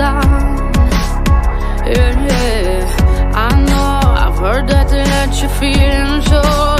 down. Yeah, yeah. I know I've heard that they let you feel so.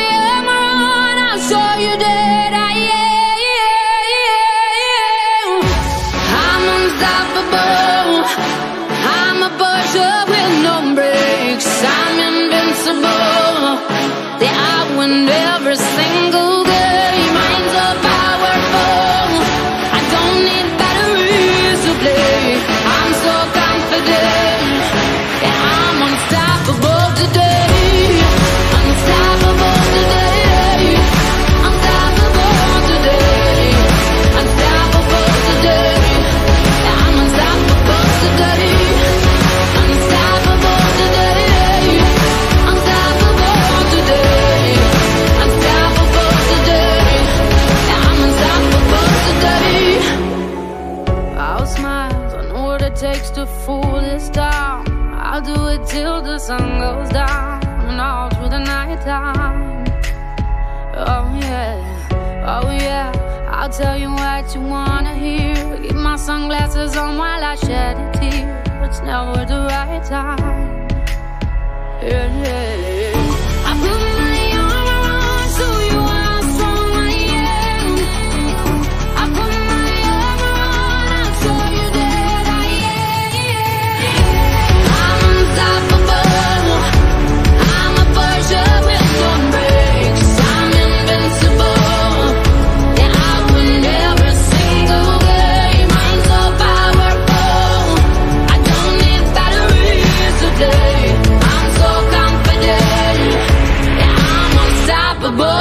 time. Oh yeah, oh yeah. I'll tell you what you wanna hear. Keep my sunglasses on while I shed a tear. It's never the right time. Yeah, yeah.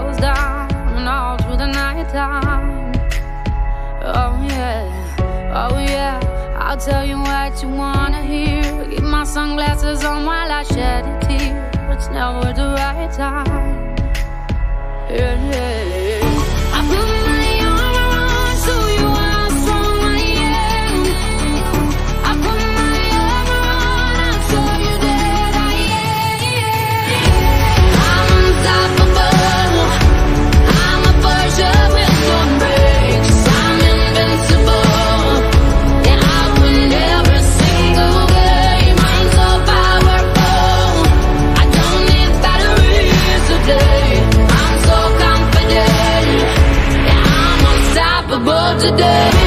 goes down all through the night time. Oh yeah, oh yeah. I'll tell you what you wanna hear. Keep my sunglasses on while I shed a tear. It's never the right time. Yeah, yeah. today.